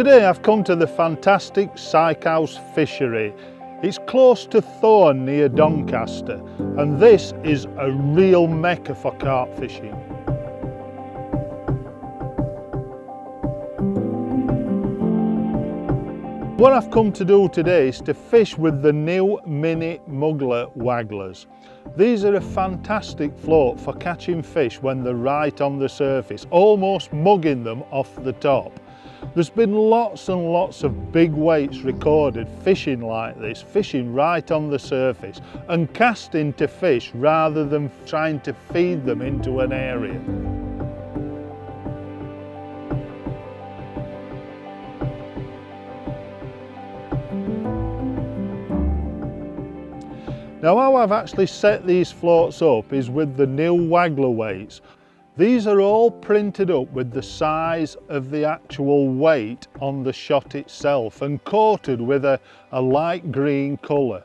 Today I've come to the fantastic Sykehouse Fishery. It's close to Thorne near Doncaster and this is a real mecca for carp fishing. What I've come to do today is to fish with the new Mini Muggler Wagglers. These are a fantastic float for catching fish when they're right on the surface, almost mugging them off the top. There's been lots and lots of big weights recorded fishing like this, fishing right on the surface and casting to fish rather than trying to feed them into an area. Now how I've actually set these floats up is with the new Waggler weights. These are all printed up with the size of the actual weight on the shot itself and coated with a, a light green colour.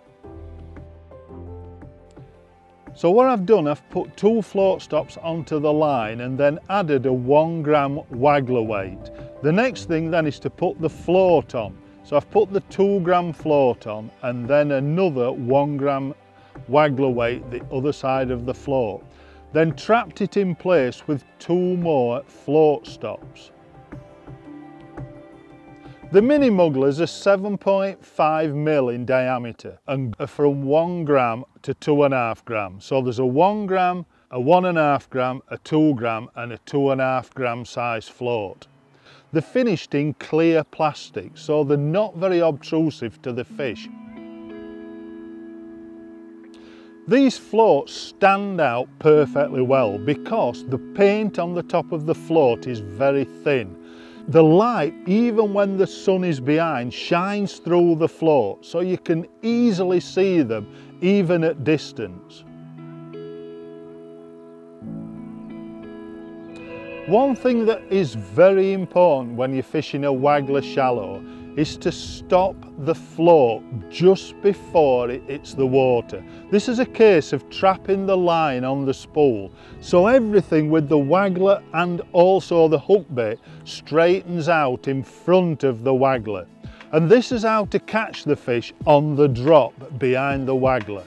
So what I've done, I've put two float stops onto the line and then added a one gram Waggler weight. The next thing then is to put the float on. So I've put the two gram float on and then another one gram waggler weight the other side of the float, then trapped it in place with two more float stops. The mini mugglers are 7.5 mil in diameter and are from one gram to two and a half gram. So there's a one gram, a one and a half gram, a two gram and a two and a half gram size float. They're finished in clear plastic, so they're not very obtrusive to the fish these floats stand out perfectly well because the paint on the top of the float is very thin. The light, even when the sun is behind, shines through the float so you can easily see them even at distance. One thing that is very important when you're fishing a waggler shallow is to stop the float just before it hits the water. This is a case of trapping the line on the spool so everything with the waggler and also the hook bait straightens out in front of the waggler. And this is how to catch the fish on the drop behind the waggler.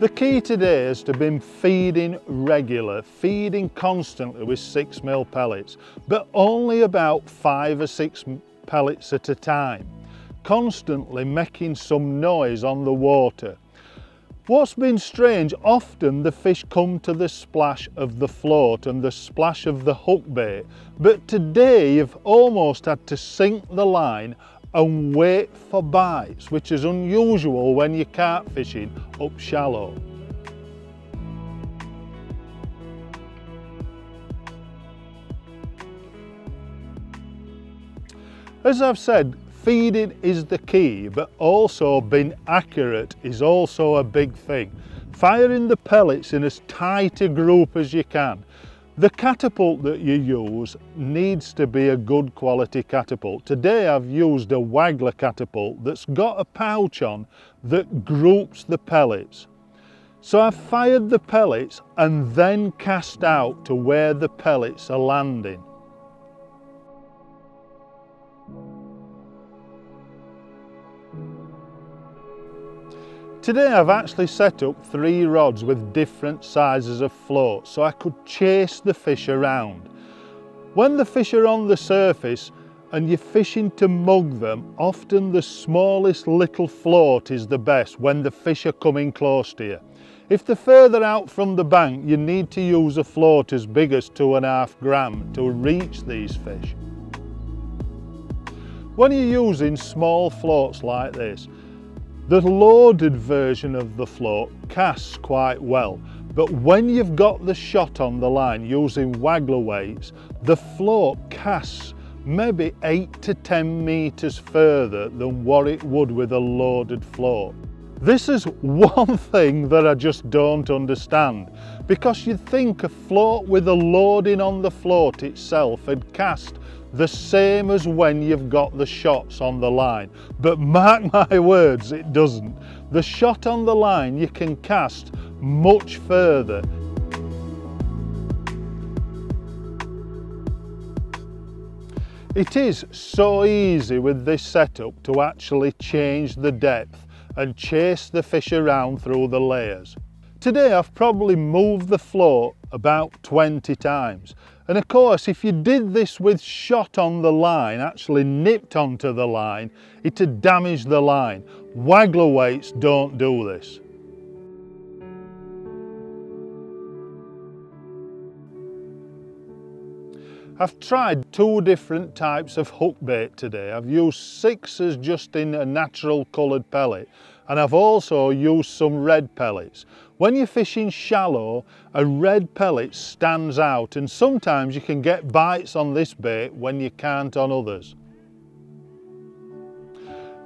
The key today is to be feeding regular, feeding constantly with 6 mil pellets, but only about 5 or 6 pellets at a time, constantly making some noise on the water. What's been strange, often the fish come to the splash of the float and the splash of the hook bait, but today you've almost had to sink the line and wait for bites, which is unusual when you're carp fishing up shallow. As I've said, feeding is the key, but also being accurate is also a big thing. Firing the pellets in as tight a group as you can the catapult that you use needs to be a good quality catapult. Today I've used a Waggler catapult that's got a pouch on that groups the pellets. So I've fired the pellets and then cast out to where the pellets are landing. Today I've actually set up three rods with different sizes of float so I could chase the fish around. When the fish are on the surface and you're fishing to mug them, often the smallest little float is the best when the fish are coming close to you. If they're further out from the bank, you need to use a float as big as two and a half gram to reach these fish. When you're using small floats like this, the loaded version of the float casts quite well, but when you've got the shot on the line using waggler weights, the float casts maybe 8 to 10 metres further than what it would with a loaded float. This is one thing that I just don't understand because you'd think a float with a loading on the float itself had cast the same as when you've got the shots on the line. But mark my words, it doesn't. The shot on the line you can cast much further It is so easy with this setup to actually change the depth and chase the fish around through the layers. Today I've probably moved the float about 20 times and of course if you did this with shot on the line, actually nipped onto the line, it'd damage the line. Waggler weights don't do this. I've tried two different types of hook bait today. I've used sixes just in a natural coloured pellet and I've also used some red pellets. When you're fishing shallow, a red pellet stands out and sometimes you can get bites on this bait when you can't on others.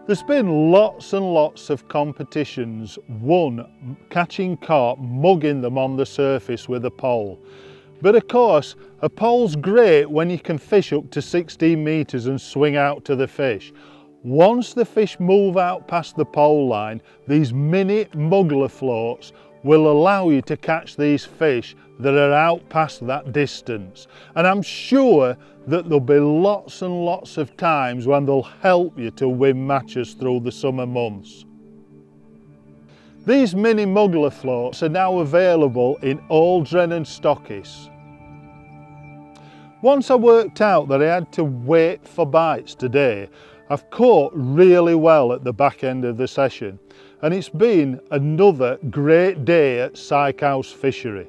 There's been lots and lots of competitions won catching carp, mugging them on the surface with a pole. But of course, a pole's great when you can fish up to 16 metres and swing out to the fish. Once the fish move out past the pole line, these mini muggler floats will allow you to catch these fish that are out past that distance. And I'm sure that there'll be lots and lots of times when they'll help you to win matches through the summer months. These mini muggler floats are now available in all Drennan Stockists. Once I worked out that I had to wait for bites today, I've caught really well at the back end of the session and it's been another great day at Sykehouse Fishery.